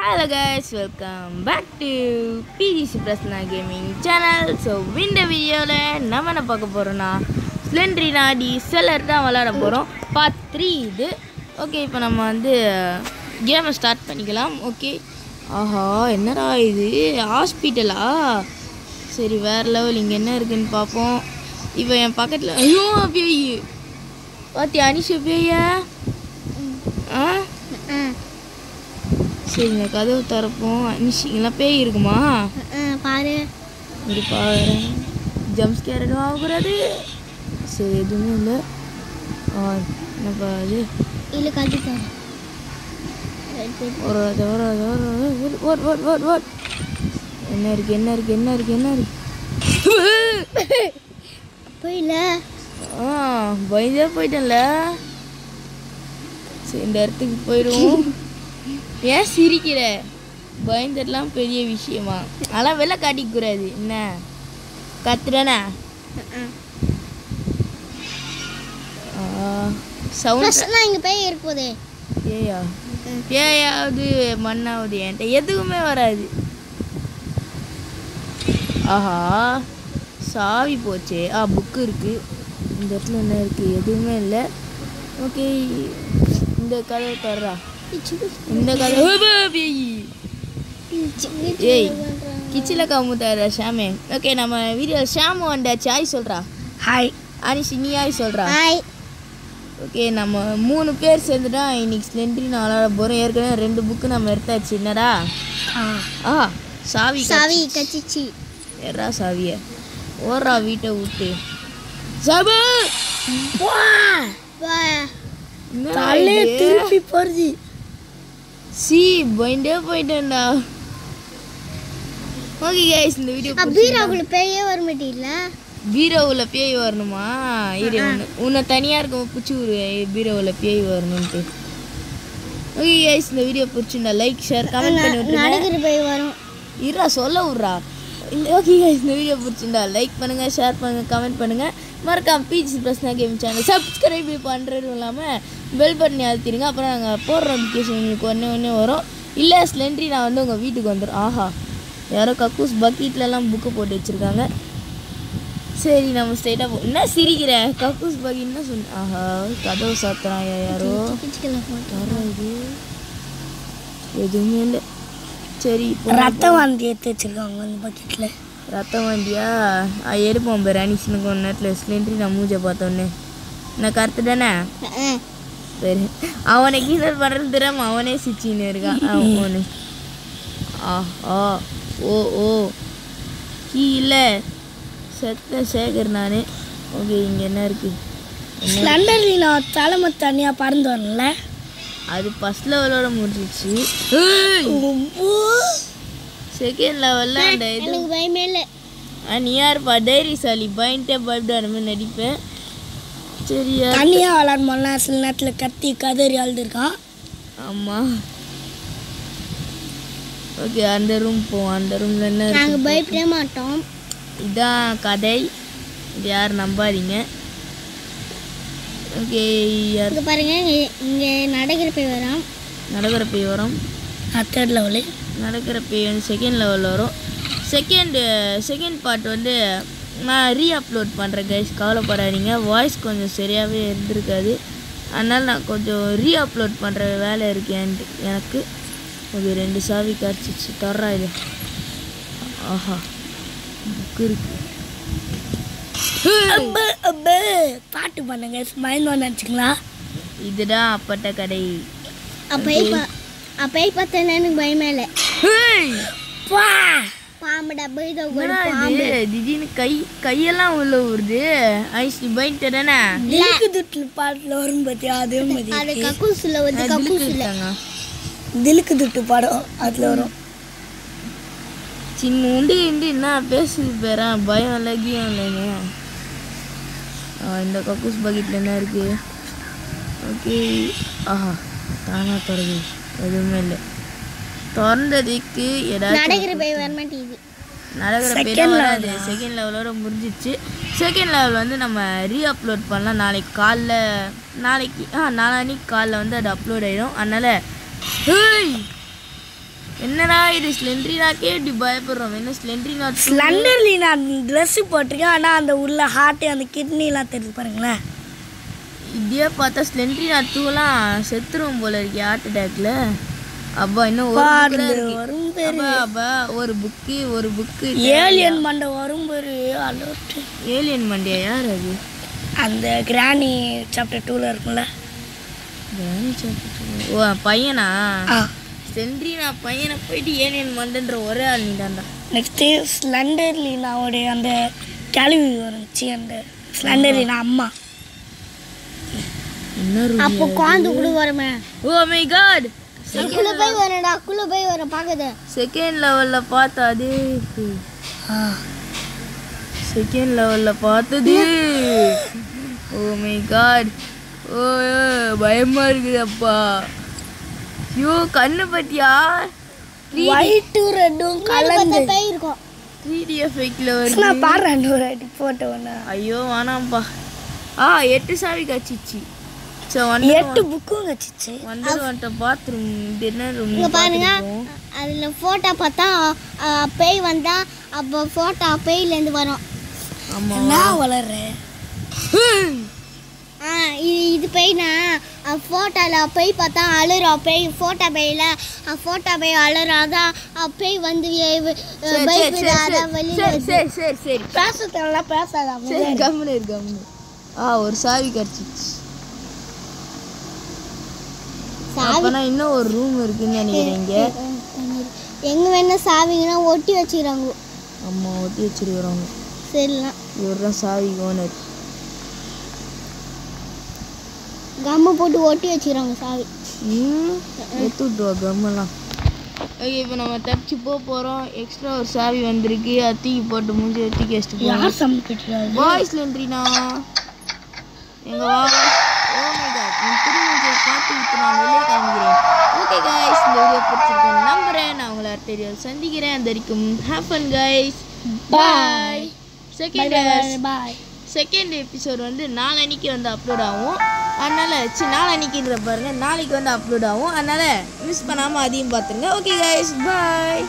Hello guys welcome back to PGC Prasna gaming channel so இந்த வீடியோவில் நம்ம என்ன பார்க்க போகிறோன்னா ஸ்லெண்ட்ரி நாடி செல்லர் தான் விளாட போகிறோம் பார்ட் த்ரீ இது. ஓகே இப்போ நம்ம வந்து uh, கேமை ஸ்டார்ட் பண்ணிக்கலாம். ஓகே ஆஹா என்னடா இது? ஹாஸ்பிட்டலா சரி வேறு லெவல் இங்கே என்ன இருக்குன்னு பார்ப்போம். இப்போ என் பக்கத்தில் ஐயோ பேய் பாத்தியா அனிஷ பேயா ஆ? சரிங்க கதவு திறப்போம். அனிஷிங்கெல்லாம் பேய் இருக்குமா? பாரு. இது பாரு. ஜம்ப் ஸ்கேர் எதுவும் ஆகக்கூடாது. சரி எதுவுமே இல்லை. ஆ என்னப்பா அது இல்லை கட்டிட்டோம் ஒரு ஒரு ஒரு ஓட் ஓட் ஓட் என்ன இருக்கு என்ன இருக்கு என்ன இருக்கு என்ன இருக்கு? போயில ஆ பயந்தே போயிட்டேன்ல. சரி இந்த இடத்துக்கு போயிடுவோம். ஏன் சிரிக்கிற? பயந்துடலாம் பெரிய விஷயமா. அதெல்லாம் வெளில காட்டிக்கூடாது என்ன? கத்துறேனா? சவுண்ட் ஃபர்ஸ்ட்லாம் இங்கே போய் இருக்குதே ஏயா? ஏயாவது மண்ணாவது என்கிட்ட எதுவுமே வராது. ஆஹா சாவி போச்சே. ஆ புக்கு இருக்கு. இந்த இடத்துல என்ன இருக்கு? எதுவுமே இல்லை. ஓகே இந்த கதவை தர்றா இந்த பேய் ஏய் கிச்சில் கமுத்தாரா ஷாமே ஓகே நம்ம வீடியோ ஷாமு வந்தாச்சு ஆய் சொல்கிறா ஹாய் அனிஷ் நீ ஆய் சொல்கிறா ஹாய் ஓகே நம்ம மூணு பேர் சேர்ந்துட்டா இன்னைக்கு ஸ்லெண்ட்ரி விளாட போகிறோம் ஏற்கனவே ரெண்டு புக்கு நம்ம எடுத்தாச்சு என்னடா ஆ சாவி சாவி கச்சிச்சு எறா சாவிய ஓடுறா வீட்டை விட்டு சபு திருப்பி போறது சி பயந்தே போயிட்டேன்டா. ஓகே கைஸ் இந்த வீடியோ பீராவுக்குள்ள பேயே வர மாட்டீங்கள? பீரோவில் பேய் வரணுமா? இரு உன்னை தனியாக இருக்க பிடிச்சி விடு பீரோவில் பேய் வரணுன்ட்டு ஓகே கைஸ் இந்த வீடியோ பிடிச்சிருந்தா லைக் ஷேர் கமெண்ட் பண்ணி விட்டுருங்க. நடக்கிற பேய் வரும். இருடா சொல்ல விட்றா. இந்த ஓகே கைஸ் இந்த வீடியோ பிடிச்சிருந்தா லைக் பண்ணுங்கள் ஷேர் பண்ணுங்கள் கமெண்ட் பண்ணுங்கள் மறக்காம PG Prasna game channel subscribe பண்ணுறதும் இல்லாமல் பெல் பட்டனை அழுத்திடுங்க அப்புறம் நாங்கள் போடுற நோட்டிஃபிகேஷன் உங்களுக்கு ஒன்றே ஒன்றே வரும். இல்லை ஸ்லெண்ட்ரி நான் வந்து உங்கள் வீட்டுக்கு வந்துடும் ஆஹா. யாரோ கக்கூஸ் பக்கெட்லலாம் புக்கு போட்டு வச்சுருக்காங்க. சரி நம்ம ஸ்ட்ரைட்டாக போ என்ன சிரிக்கிற? கக்கூஸ் பக்கெட் என்ன சொன்ன ஆஹா கதவு சாத்துறாங்க யாரோ. இது எதுவுமே இல்லை. சரி இப்போ ரத்தம் வாந்தி எடுத்து வச்சிருக்காங்க அந்த பக்கெட்ல ரத்தம் வண்டியா ஆ எடுப்போம் பேர் அனிஷனுக்கு ஒன்று நேரத்தில். சிலிண்டரி நான் மூஞ்சை பார்த்தோன்னே நான் கருத்து தானே? சரி அவனை பண்ணுறது தெரியாம அவனே சிச்சின்னு இருக்கான் அவனு. ஆ ஓ ஓ. கீழே செத்த சேகர் நான். ஓகே இங்கே என்ன இருக்குது ஸ்லண்டர்லி நான் தலைமை தனியாக பறந்து வரல அது ஃபஸ்ட் லெவலோட முடிஞ்சிச்சு செகண்ட் லெவலில் அந்த இது. பயமே இல்லை. நீ யாருப்பா? தைரியசாலி பயன்ட்டே பயப்படாத நடிப்பேன் சரியா தனியாக விளாடுமோல சில நேரத்தில் கத்தி கதறி அழுதுருக்கான். ஆமாம் ஓகே அந்த ரூம் போவோம் அந்த ரூமில் என்ன? நாங்கள் பயப்படவே மாட்டோம். இதான் கதை. இது யார் நம்பாதீங்க. ஓகே இங்கே பாருங்க இங்கே நடக்கிற பேய் வரும் நடக்கிற பேய் வரும் தேர்ட் லெவலு நடக்கிற பேய் வந்து செகண்ட் லெவலில் வரும். செகண்டு செகண்ட் பார்ட் வந்து நான் ரீ அப்லோட் பண்ணுறேன் கைஸ் கவலைப்படாதீங்க. வாய்ஸ் கொஞ்சம் சரியாகவே இருந்திருக்காது. அதனால் நான் கொஞ்சம் ரீ அப்லோட் பண்ணுற வேலை இருக்கு எனக்கு ஓகே ரெண்டு சாவி கிடச்சிச்சு. தர்றா இது. ஆஹா. புக்கு இருக்கு. பாட்டு பண்ணுங்க பயந்து நினச்சிங்களா இதுதான் அப்பட்ட கடை. அப்போ அப்போ பார்த்தேன்னா எனக்கு பயமே இல்லை! பாம்புடா என்னடா இது? திடீர்னு கை கையெல்லாம் உள்ள ஊறுது. ஐஸ் பைன்ட்டு தானே? திலுக்கு துட்டு பாட்டில் வரும் பார்த்தியா அதே மாதிரி அது கக்கூசில் வந்து கக்கூசில். திலுக்கு துட்டு படம் அதில் வரும். சின்ன உண்டி உண்டி என்ன பேசுது பேரா? பயம் இல்லை கீயம் இல்லைங்க ஆ, இந்த கக்கூஸ் பக்கெட்டில் என்ன இருக்கு? ஓகே. ஆஹா தானா திறகு எதுவுமே இல்லை. திறந்ததுக்கு நடக்கிற பேர் வராது செகண்ட் லெவலோட முடிஞ்சிச்சு. செகண்ட் லெவல் வந்து நம்ம ரீ அப்லோட் பண்ணலாம். நாளைக்கு காலைல நாளைக்கு ஆ நாளான்னைக்கு காலைல வந்து அது அப்லோட் ஆயிடும் அதனால் என்னடா இது? ஸ்லெண்ட்ரினாக்கே இப்படி பயப்படுறோம்? என்ன ஸ்லெண்ட்ரினா ஸ்லண்டர்லி நான் ட்ரெஸ் போட்டிருக்கேன். ஆனால் அந்த உள்ள ஹார்ட்டு அந்த கிட்னிலாம் தெரியுது பாருங்களேன். இப்படியே பார்த்தா ஸ்லெண்ட்ரினா டூலாம் செத்துருவோம் போல இருக்கே ஹார்ட் அட்டாக்ல அப்பா இன்னும். வரும் அப்பா அப்பா ஒரு புக்கு ஒரு புக்கு ஏலியன் மண்டை வரும் பேரு அலர்ட்டு ஏலியன் மண்டியா? யார் அது? அந்த கிராணி சாப்டர் டூவில் இருக்கும்ல. கிராணி சாப்பிட்டு ஓ பையனா? ஆ. சென்ட்ரினா பையனை போயிட்டு ஏலியன் மண்டன்ற ஒரே ஆள் நீதான்டா. நெக்ஸ்ட்டு ஸ்லண்டர்லினாவுடைய அந்த கேள்வி வந்துச்சு அந்த ஸ்லண்டர்லினா அம்மா. அப்போ குழந்தை கூட வருமே. ஓ மை காட் அக்குள்ள போய் வரடா அக்குள்ள போய் வர பாக்குது செகண்ட் லெவல்ல பார்த்தா அதே செகண்ட் லெவல்ல பார்த்தது. ஓ மை காட் ஓ பயமா இருக்குது அப்பா ஐயோ கண்ணு பத்தியா? ஒயிட்டு ரெட்டும் கலந்து. த்ரீ டி எஃபெக்ட்ல வருது. நான் ஒரு அடி போட்ட ஒன்று ஐயோ வேணாம்ப்பா. ஆ எட்டு சாவி கச்சிச்சு. சோ வந்து எட்டு புக்கும் வச்சிச்சு. வந்து வந்துட்ட பாத்ரூம் டின்னர் ரூம் பாருங்க அதில் ஃபோட்டோ பார்த்தா பேய் வந்தால் அப்போ ஃபோட்டோ பேய்லேருந்து வரும். ஆமா. நான் வளர்றேன் ஆ இது இது பேய்னா ஃபோட்டோவில் பேய் பார்த்தா அழுறோம் பேய் ஃபோட்டோ பேயில் ஃபோட்டோ பேய் அழுறாதான் பேய் வந்து வெளியில் சரி சரி சரி சரி. பேச தேவையில்ல பேசாத சரி கம்முனு இரு கம்முனு ஆ ஒரு சாவி கிடச்சிச்சு. அப்பனா இன்னும் ஒரு ரூம் இருக்குன்னு நினைக்கிறேன் இங்க எங்கே வேணால் சாவிங்கன்னா ஒட்டி வச்சுக்கிறாங்க. அம்மா ஒட்டி வச்சிருக்கிறோங்க. சரிலாம் இவர் தான் சாவி ஓனர். கம்மு போட்டு ஒட்டி வச்சுக்கிறாங்க சாவி. ம் எடுத்து விட்டுருவா கம்மெல்லாம் ஓகே இப்போ நம்ம தப்பிச்சு போக போகிறோம் எக்ஸ்ட்ரா ஒரு சாவி வந்திருக்கு. அது தூக்கி போட்டு மூஞ்சி தூக்கி வச்சுட்டு போகிறோம் யார் சமைக்கிறது பாய்ஸ் லென்ட்ரினா எங்க வா. திருமணத்தை பார்த்து விட்டு நான் வெளியே கிளம்புகிறேன். ஓகே கைஸ் இந்த வீடியோ பிடிச்சிருக்கேன் நம்புறேன். நான் உங்களை அடுத்த சந்திக்கிறேன். அது வரைக்கும் have fun guys bye second bye second episode வந்து நாளன்னைக்கு வந்து அப்லோட் ஆகும். அதனால சி நாளன்னைக்குன்ற பாருங்க நாளைக்கு வந்து அப்லோட் ஆகும். அதனால மிஸ் பண்ணாமல் அதையும் பார்த்துருங்க. Okay guys bye